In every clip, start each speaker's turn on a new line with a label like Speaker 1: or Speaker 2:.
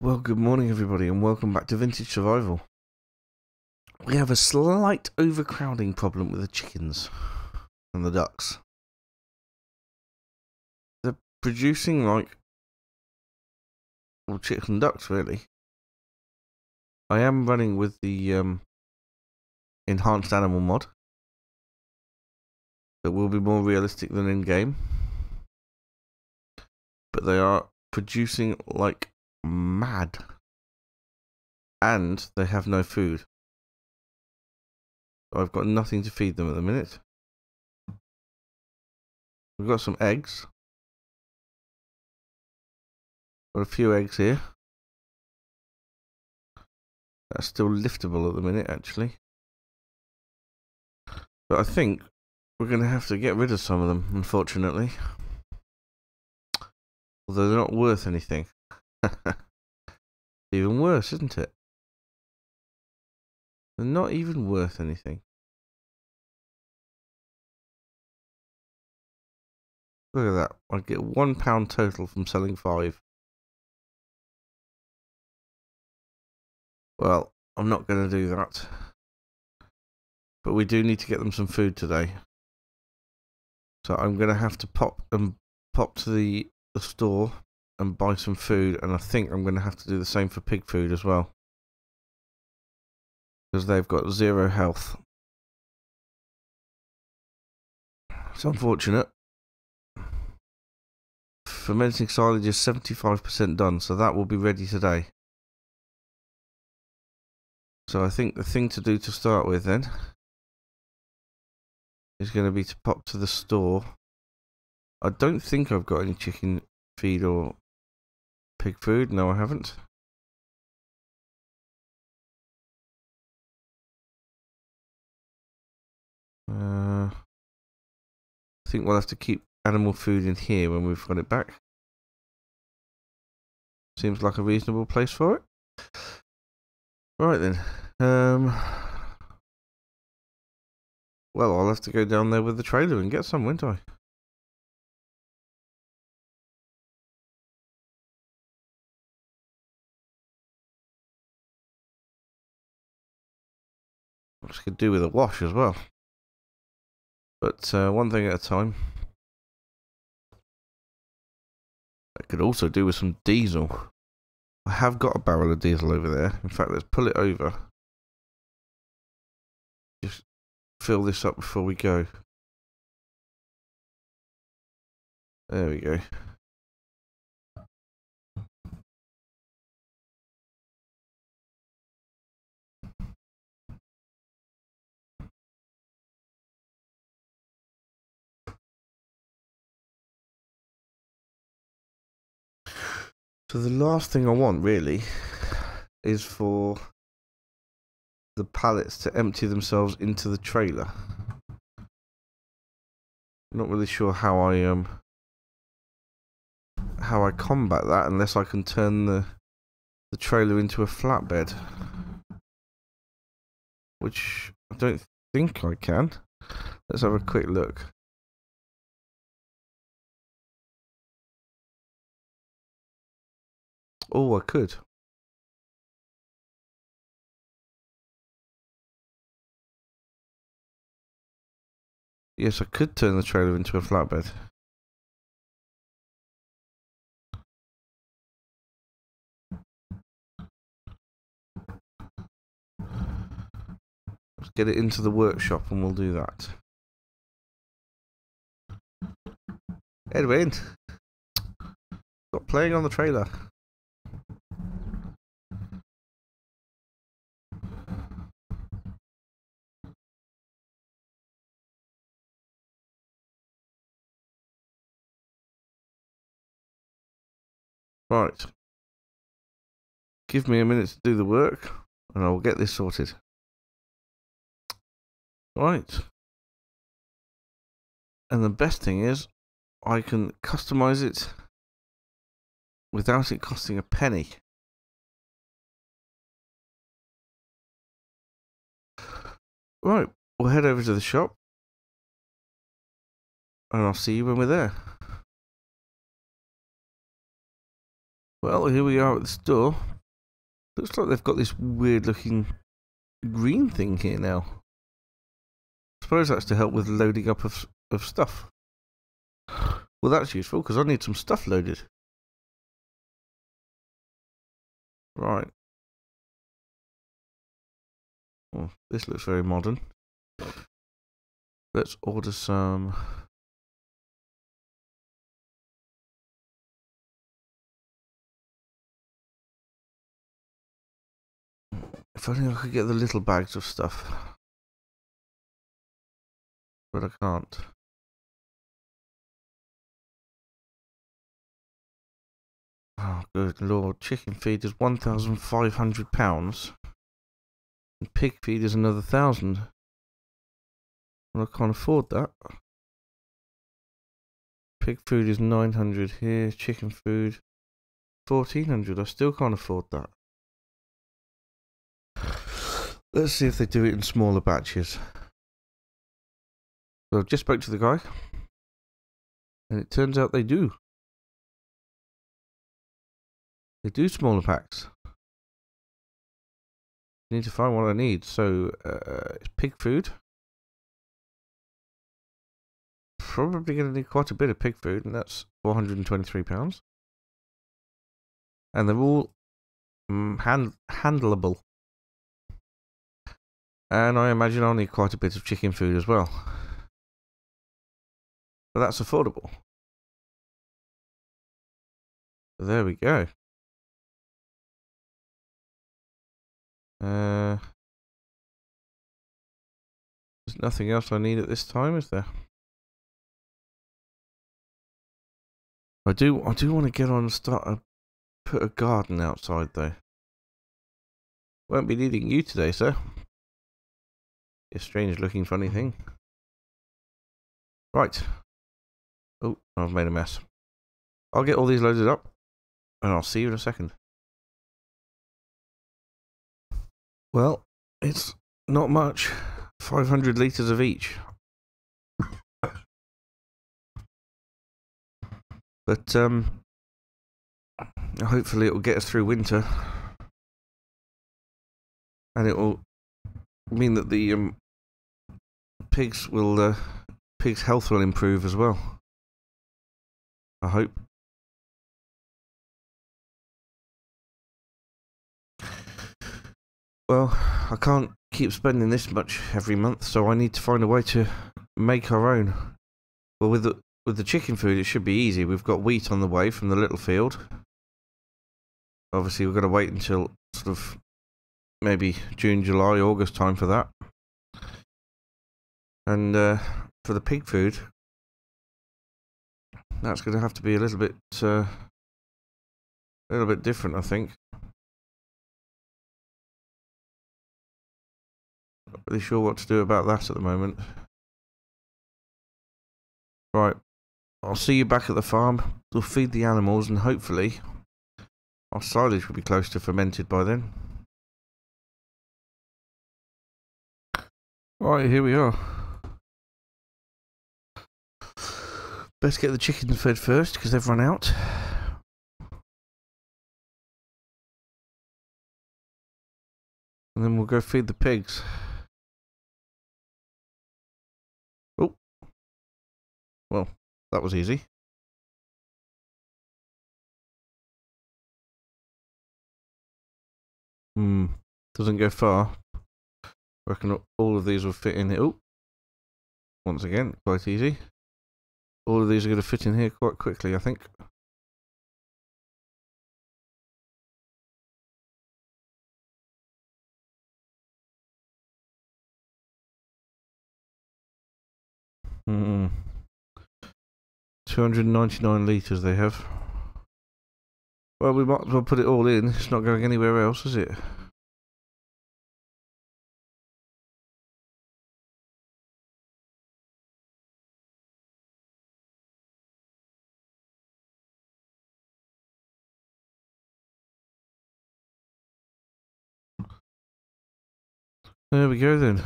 Speaker 1: Well, good morning, everybody, and welcome back to Vintage Survival. We have a slight overcrowding problem with the chickens and the ducks. They're producing like well, chickens and ducks, really. I am running with the um, enhanced animal mod that will be more realistic than in game, but they are producing like mad. And they have no food. I've got nothing to feed them at the minute. We've got some eggs. Got a few eggs here. That's still liftable at the minute, actually. But I think we're going to have to get rid of some of them, unfortunately. Although they're not worth anything. even worse, isn't it? They're not even worth anything. Look at that. I get one pound total from selling five. Well, I'm not going to do that. But we do need to get them some food today. So I'm going to have to pop and pop to the, the store and buy some food, and I think I'm going to have to do the same for pig food as well. Because they've got zero health. It's unfortunate. Fermenting silage is 75% done, so that will be ready today. So I think the thing to do to start with then is going to be to pop to the store. I don't think I've got any chicken feed or Pig food? No, I haven't. Uh, I think we'll have to keep animal food in here when we've got it back. Seems like a reasonable place for it. Right then. Um, well, I'll have to go down there with the trailer and get some, won't I? Which could do with a wash as well. But uh, one thing at a time. I could also do with some diesel. I have got a barrel of diesel over there. In fact, let's pull it over. Just fill this up before we go. There we go. So the last thing I want really is for the pallets to empty themselves into the trailer. I'm not really sure how I um how I combat that unless I can turn the the trailer into a flatbed. Which I don't think I can. Let's have a quick look. Oh, I could. Yes, I could turn the trailer into a flatbed. Let's get it into the workshop and we'll do that. Edwin! Stop playing on the trailer. Right. Give me a minute to do the work and I'll get this sorted. Right. And the best thing is I can customize it without it costing a penny. Right, we'll head over to the shop and I'll see you when we're there. Well, here we are at the store. Looks like they've got this weird looking green thing here now. I suppose that's to help with loading up of, of stuff. Well, that's useful because I need some stuff loaded. Right. Well, this looks very modern. Let's order some If only I could get the little bags of stuff. But I can't. Oh, good lord. Chicken feed is £1,500. And pig feed is another thousand. Well, I can't afford that. Pig food is 900 here. Chicken food 1400. I still can't afford that. Let's see if they do it in smaller batches. So I just spoke to the guy, and it turns out they do. They do smaller packs. I need to find what I need. So uh, it's pig food. Probably going to need quite a bit of pig food, and that's four hundred and twenty-three pounds. And they're all um, hand handleable. And I imagine I'll need quite a bit of chicken food as well. But that's affordable. There we go. Uh, there's nothing else I need at this time, is there? I do. I do want to get on and start a put a garden outside though. Won't be needing you today, sir. A strange looking funny thing. Right. Oh, I've made a mess. I'll get all these loaded up and I'll see you in a second. Well, it's not much. 500 litres of each. But um, hopefully it will get us through winter. And it will mean that the um, pigs will uh, pigs' health will improve as well. I hope. Well, I can't keep spending this much every month, so I need to find a way to make our own. Well, with the with the chicken food, it should be easy. We've got wheat on the way from the little field. Obviously, we've got to wait until sort of maybe June, July, August time for that. And uh, for the pig food, that's going to have to be a little bit, uh, a little bit different, I think. Not really sure what to do about that at the moment. Right, I'll see you back at the farm. We'll feed the animals and hopefully our silage will be close to fermented by then. Right, here we are. Best get the chickens fed first because they've run out. And then we'll go feed the pigs. Oh. Well, that was easy. Hmm. Doesn't go far. Reckon all of these will fit in here. Oh, once again, quite easy. All of these are going to fit in here quite quickly, I think. Hmm. 299 litres they have. Well, we might as well put it all in. It's not going anywhere else, is it? There we go then.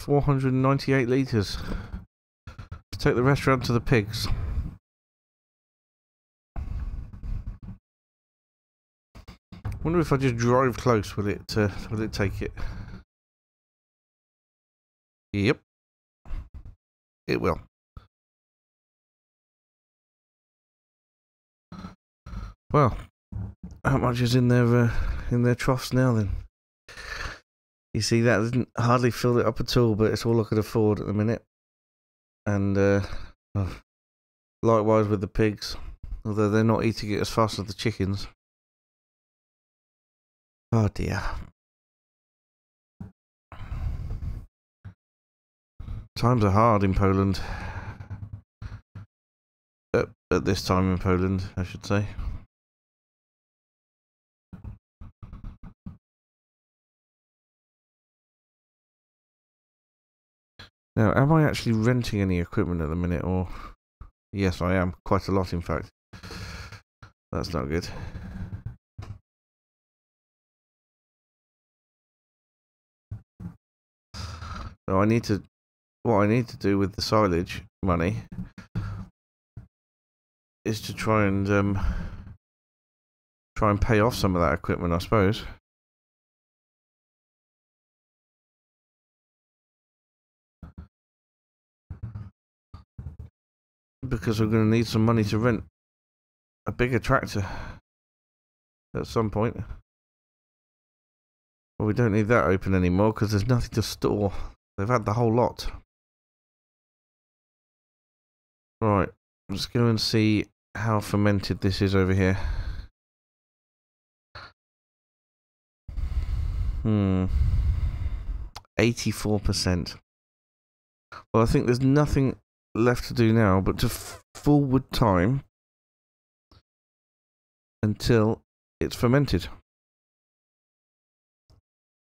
Speaker 1: 498 litres. Take the restaurant to the pigs. Wonder if I just drive close, will it uh, will it take it? Yep. It will. Well, how much is in their uh, in their troughs now then? You see, that didn't hardly fill it up at all, but it's all I could afford at the minute. And uh, oh, likewise with the pigs, although they're not eating it as fast as the chickens. Oh dear. Times are hard in Poland. At, at this time in Poland, I should say. Now, am I actually renting any equipment at the minute, or... Yes, I am. Quite a lot, in fact. That's not good. So I need to... What I need to do with the silage money is to try and um, try and pay off some of that equipment, I suppose. Because we're going to need some money to rent a bigger tractor at some point. Well, we don't need that open anymore because there's nothing to store. They've had the whole lot. Right, let's go and see how fermented this is over here. Hmm. 84%. Well, I think there's nothing left to do now but to forward time until it's fermented.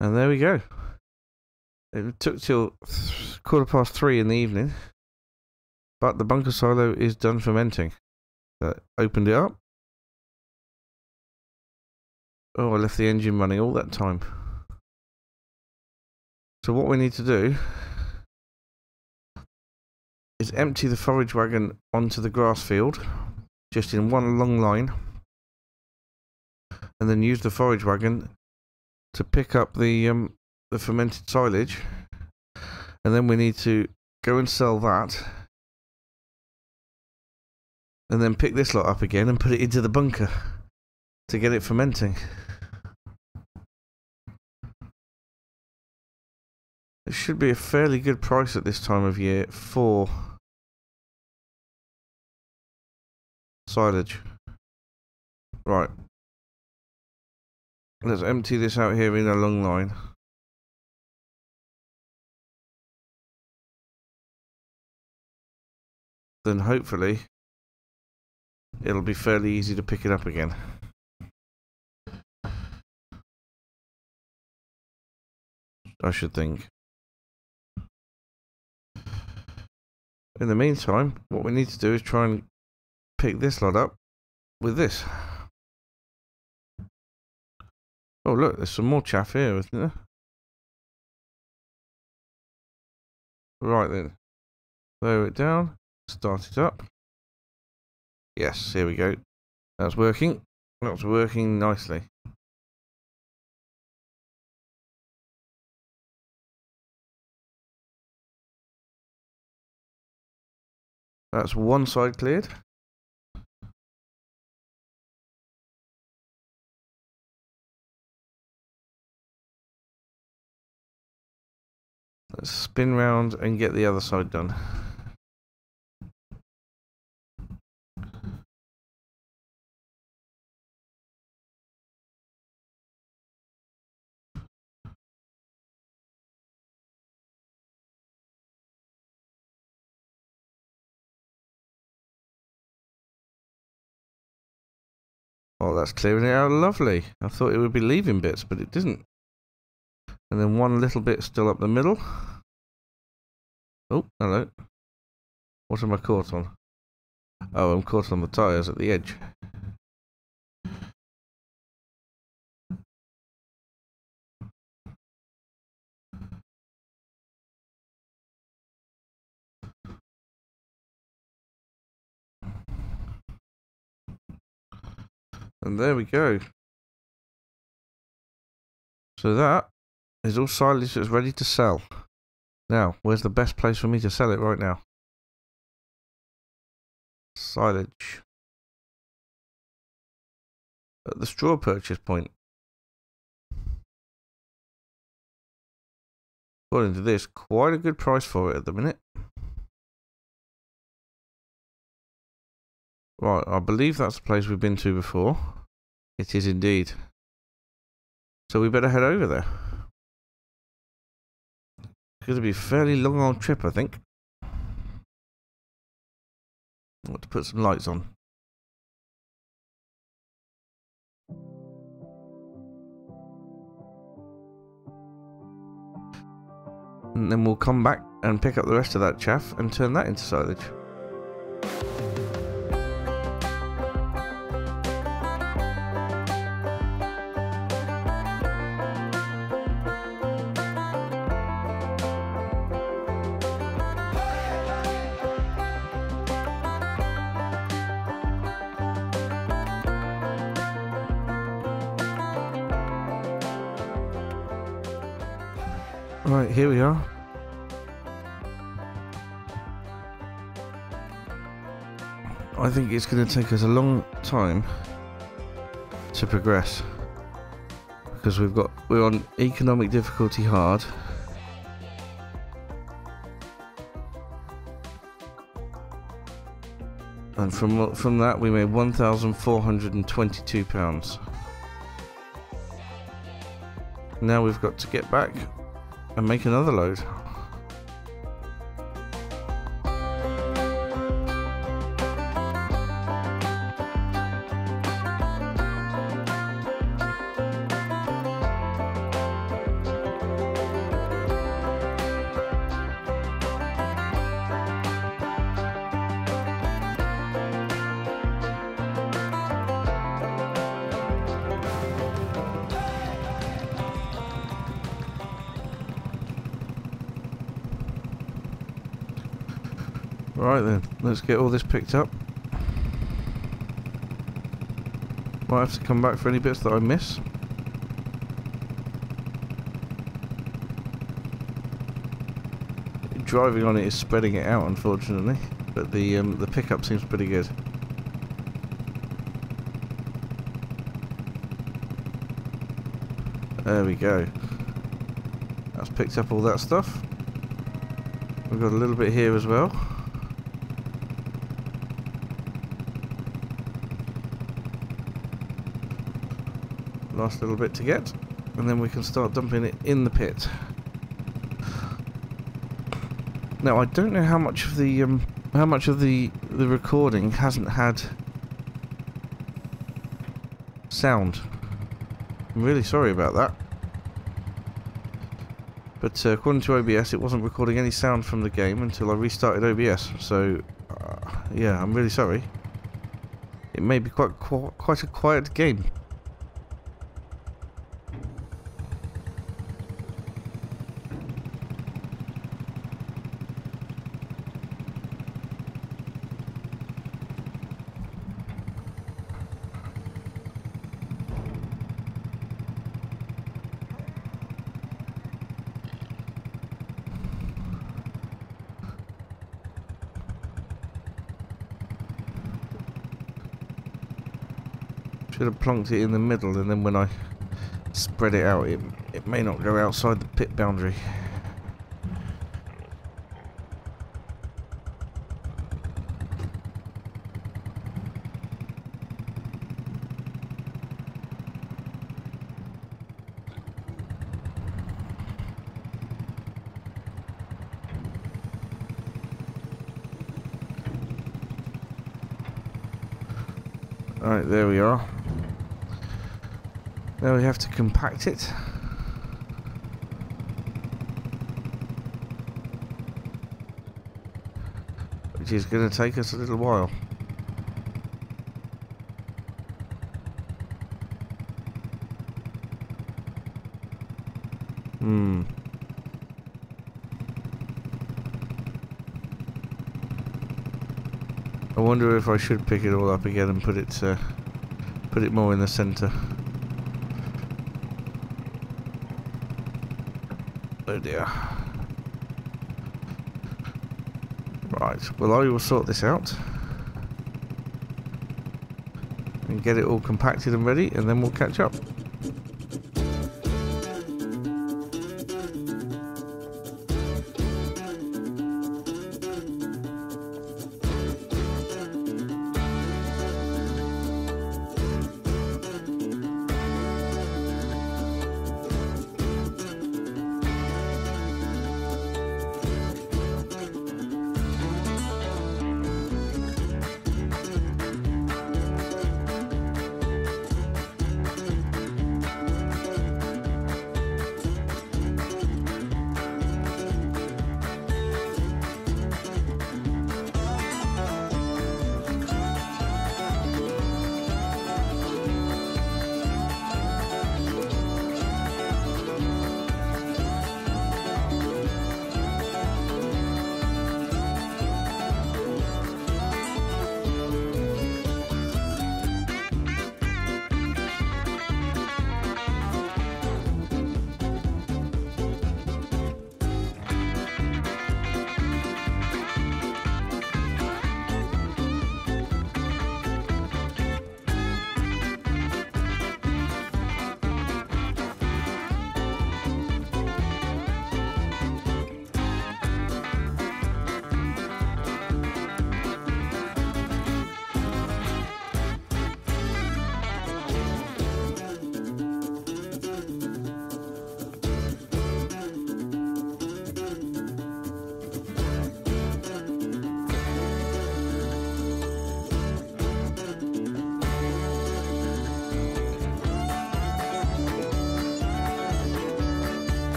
Speaker 1: And there we go. It took till quarter past three in the evening, but the bunker silo is done fermenting. So opened it up. Oh, I left the engine running all that time. So what we need to do is empty the forage wagon onto the grass field, just in one long line, and then use the forage wagon to pick up the um, the fermented silage, and then we need to go and sell that, and then pick this lot up again and put it into the bunker to get it fermenting. It should be a fairly good price at this time of year for silage. Right. Let's empty this out here in a long line. Then hopefully it'll be fairly easy to pick it up again. I should think. In the meantime, what we need to do is try and pick this lot up with this. Oh look, there's some more chaff here, isn't there? Right then. Lower it down. Start it up. Yes, here we go. That's working. That's working nicely. That's one side cleared. Let's spin round and get the other side done. Oh, that's clearing it out lovely. I thought it would be leaving bits, but it didn't. And then one little bit still up the middle. Oh, hello. What am I caught on? Oh, I'm caught on the tyres at the edge. And there we go. So that is all silage that's ready to sell. Now, where's the best place for me to sell it right now? Silage. At the straw purchase point. According to this, quite a good price for it at the minute. Right, I believe that's the place we've been to before. It is indeed. So we better head over there. It's going to be a fairly long old trip, I think. I want to put some lights on. And then we'll come back and pick up the rest of that chaff and turn that into silage. Right, here we are. I think it's going to take us a long time to progress because we've got we're on economic difficulty hard. And from from that we made 1,422 pounds. Now we've got to get back and make another load. Right then, let's get all this picked up. Might have to come back for any bits that I miss. Driving on it is spreading it out, unfortunately, but the um, the pickup seems pretty good. There we go. That's picked up all that stuff. We've got a little bit here as well. Last little bit to get and then we can start dumping it in the pit. Now I don't know how much of the um, how much of the the recording hasn't had sound. I'm really sorry about that. But uh, according to OBS it wasn't recording any sound from the game until I restarted OBS so uh, yeah I'm really sorry. It may be quite quite a quiet game Should have plunked it in the middle and then when I spread it out it, it may not go outside the pit boundary. Alright, there we are. Now we have to compact it. Which is going to take us a little while. Hmm. I wonder if I should pick it all up again and put it uh, put it more in the centre. Oh dear. Right, well I will sort this out. And get it all compacted and ready and then we'll catch up.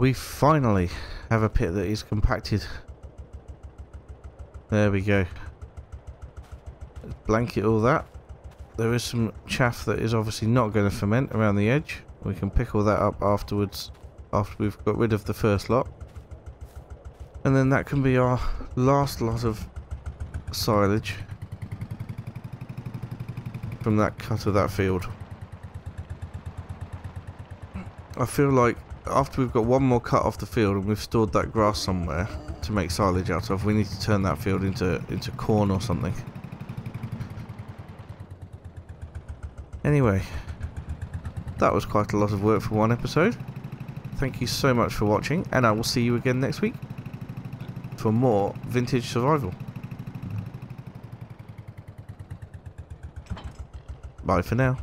Speaker 1: We finally have a pit that is compacted. There we go. Blanket all that. There is some chaff that is obviously not going to ferment around the edge. We can pick all that up afterwards, after we've got rid of the first lot. And then that can be our last lot of silage from that cut of that field. I feel like after we've got one more cut off the field and we've stored that grass somewhere to make silage out of, we need to turn that field into, into corn or something. Anyway, that was quite a lot of work for one episode. Thank you so much for watching, and I will see you again next week for more Vintage Survival. Bye for now.